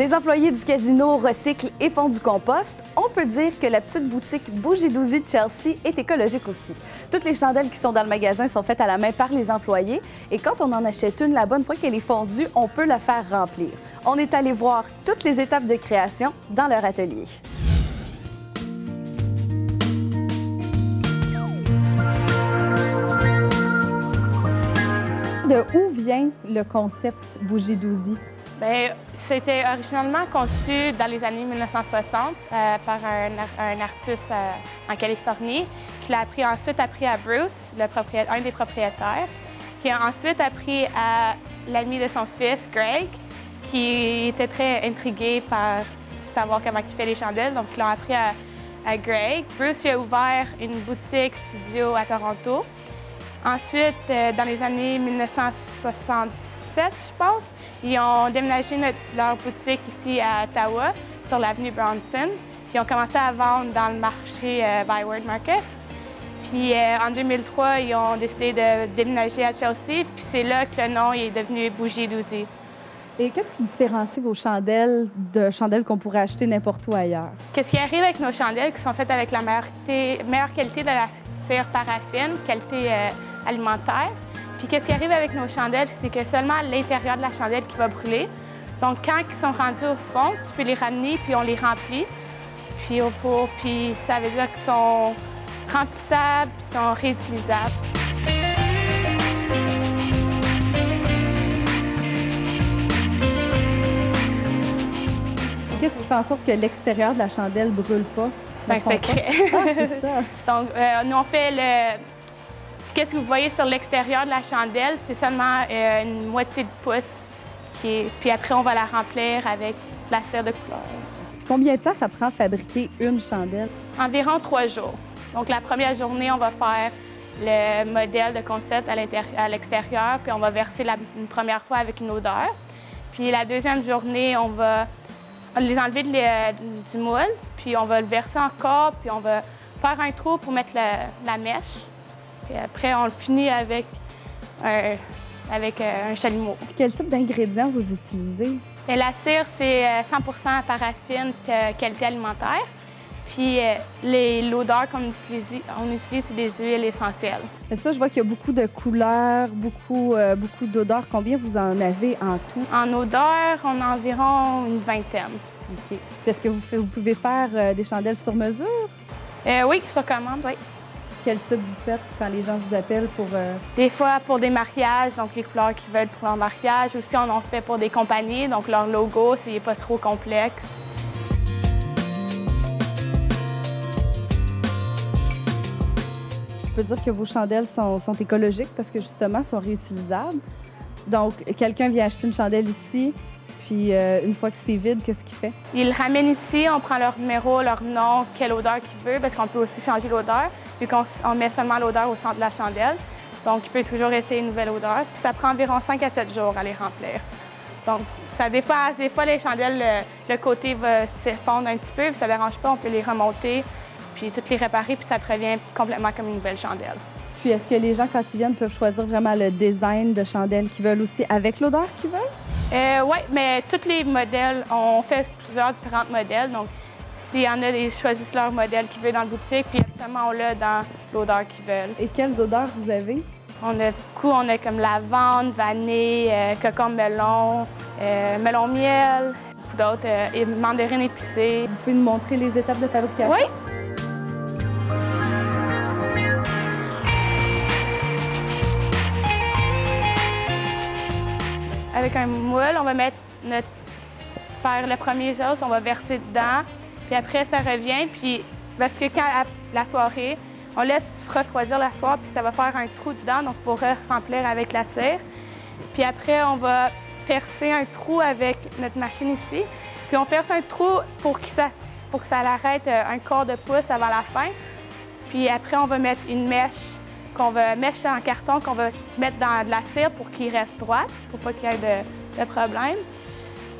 Les employés du casino recyclent et font du compost. On peut dire que la petite boutique Bougie Douzy de Chelsea est écologique aussi. Toutes les chandelles qui sont dans le magasin sont faites à la main par les employés et quand on en achète une, la bonne fois qu'elle est fondue, on peut la faire remplir. On est allé voir toutes les étapes de création dans leur atelier. De où vient le concept Bougie Douzy? Bien, c'était originalement conçu dans les années 1960 euh, par un, artiste euh, en Californie qui l'a appris ensuite appris à Bruce, un des propriétaires, qui a ensuite appris à l'ami de son fils, Greg, qui était très intrigué par savoir comment il fait les chandelles, donc ils l'ont appris à, Greg. Bruce a ouvert une boutique studio à Toronto. Ensuite, euh, dans les années 1967, je pense, ils ont déménagé leur boutique ici à Ottawa, sur l'avenue Bronson. Puis ils ont commencé à vendre dans le marché euh, Byward Market. Puis euh, en 2003, ils ont décidé de déménager à Chelsea. Puis c'est là que le nom est devenu Bougie Douzy. Et qu'est-ce qui différencie vos chandelles de chandelles qu'on pourrait acheter n'importe où ailleurs? Qu'est-ce qui arrive avec nos chandelles qui sont faites avec la meilleure, qualité de la cire paraffine, qualité euh, alimentaire? Puis qu'est-ce qui arrive avec nos chandelles, c'est que seulement l'intérieur de la chandelle qui va brûler. Donc quand ils sont rendus au fond, tu peux les ramener puis on les remplit. Puis au pot, puis ça veut dire qu'ils sont remplissables, puis sont réutilisables. Qu'est-ce qui fait en sorte que l'extérieur de la chandelle ne brûle pas? C'est un secret. Ah, Donc, euh, nous, on fait le, Qu'est-ce que vous voyez sur l'extérieur de la chandelle? C'est seulement euh, une moitié de pouce. Qui Puis après, on va la remplir avec la cire de couleur. Combien de temps ça prend à fabriquer une chandelle? Environ trois jours. Donc la première journée, on va faire le modèle de concept à l'extérieur, puis on va verser la, une première fois avec une odeur. Puis la deuxième journée, on va les enlever du moule, puis on va le verser encore, puis on va faire un trou pour mettre la mèche. Et après, on le finit avec un, avec euh, un chalumeau. Quel type d'ingrédients vous utilisez? Et la cire, c'est 100% euh, paraffine qualité alimentaire. Puis euh, l'odeur qu'on utilise, on utilise, c'est des huiles essentielles. Et ça, je vois qu'il y a beaucoup de couleurs, beaucoup, beaucoup d'odeurs. Combien vous en avez en tout? En odeur, on a environ une vingtaine. OK. Est-ce que vous, vous, pouvez faire des chandelles sur mesure? oui, sur commande, oui. Quel type vous faites quand les gens vous appellent pour... Euh, des fois pour des mariages, donc les couleurs qu'ils veulent pour leur mariage. Aussi, on en fait pour des compagnies, donc leur logo, n'est pas trop complexe. Je peux dire que vos chandelles sont, sont écologiques parce que justement, sont réutilisables. Donc, quelqu'un vient acheter une chandelle ici, puis euh, une fois que c'est vide, qu'est-ce qu'il fait? Il le ramène ici, on prend leur numéro, leur nom, quelle odeur qu'il veut, parce qu'on peut aussi changer l'odeur, vu qu'on on met seulement l'odeur au centre de la chandelle. Donc, il peut toujours essayer une nouvelle odeur. Puis ça prend environ 5 à 7 jours à les remplir. Donc, ça dépend. Des fois, les chandelles, le, côté va s'effondre un petit peu, puis ça ne dérange pas, on peut les remonter, puis toutes les réparer, puis ça revient complètement comme une nouvelle chandelle. Puis, est-ce que les gens, quand ils viennent, peuvent choisir vraiment le design de chandelle qu'ils veulent aussi avec l'odeur qu'ils veulent? Euh, oui, mais tous les modèles, on fait plusieurs différents modèles. Donc, s'il y en a, ils choisissent leur modèle qu'ils veulent dans la boutique, puis absolument, on l'a dans l'odeur qu'ils veulent. Et quelles odeurs vous avez? On a beaucoup, on a comme lavande, vanille, euh, cocon melon, euh, melon miel, d'autres, euh, mandarine épicée. Vous pouvez nous montrer les étapes de fabrication? Oui. Avec un moule, on va mettre notre faire le premier sauce, on va verser dedans, puis après ça revient, puis parce que quand la soirée, on laisse refroidir la soie, puis ça va faire un trou dedans, donc il faut remplir avec la cire. Puis après, on va percer un trou avec notre machine ici, puis on perce un trou pour que ça, pour que ça l'arrête euh, un quart de pouce avant la fin. Puis après, on va mettre une mèche qu'on va mècher en carton, qu'on va mettre dans de la cire pour qu'il reste droit, pour pas qu'il y ait de, problème.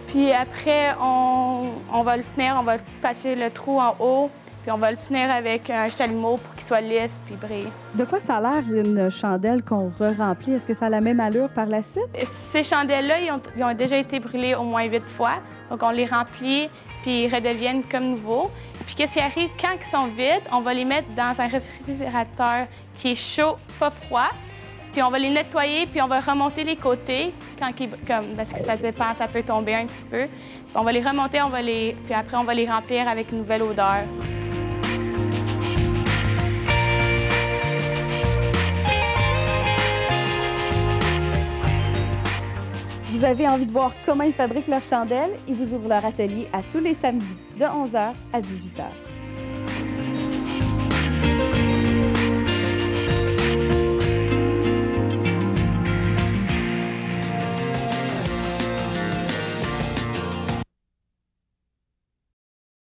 Puis après, on, va le finir, on va patcher le trou en haut, Puis on va le finir avec un chalumeau pour qu'il soit lisse puis brille. De quoi ça a l'air une chandelle qu'on re-remplit? Est-ce que ça a la même allure par la suite? Ces chandelles-là, ils ont, ils ont déjà été brûlées au moins huit fois. Donc on les remplit puis ils redeviennent comme nouveaux. Puis qu'est-ce qui arrive quand ils sont vides? On va les mettre dans un réfrigérateur qui est chaud, pas froid. Puis on va les nettoyer, puis on va remonter les côtés, quand ils- comme, parce que ça dépend, ça peut tomber un petit peu. Puis on va les remonter, on va les, puis après on va les remplir avec une nouvelle odeur. Vous avez envie de voir comment ils fabriquent leurs chandelles? Ils vous ouvrent leur atelier à tous les samedis de 11h à 18h.